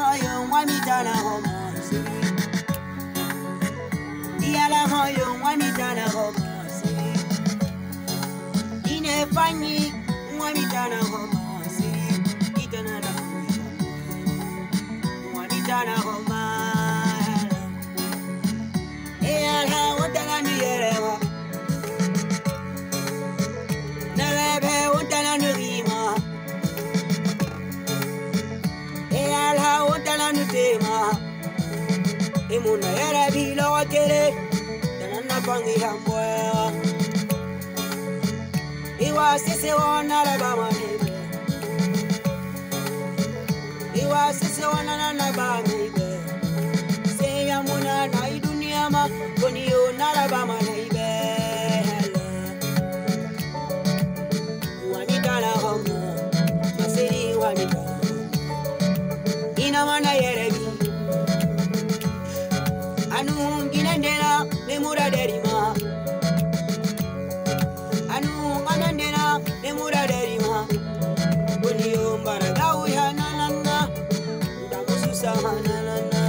moyo mwamitana homa Iyala moyo mwamitana homa Inefanyi mwamitana homa Itana na mwamitana homa Iyala Imuna yere bilo wakere Tanana pangi hambwa Iwa sisi wana raba manibe Iwa sisi wana nana ba manibe Seya muna na idunia ma Koni yo naraba manibe Wanita na homo Masiri wanita Ina mana yerebi anu ginendena ne mura derima. Anu ganendena ne mura derima. Woni yo mbaraga nanana ndamususa nanana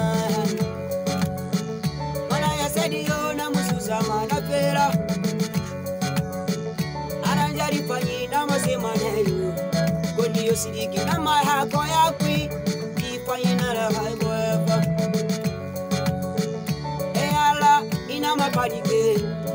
mana ya sedi yo na mususa mana pera aranjari fanyi na masema neyo woni yo sidiki na mahako yakwi Marinheiro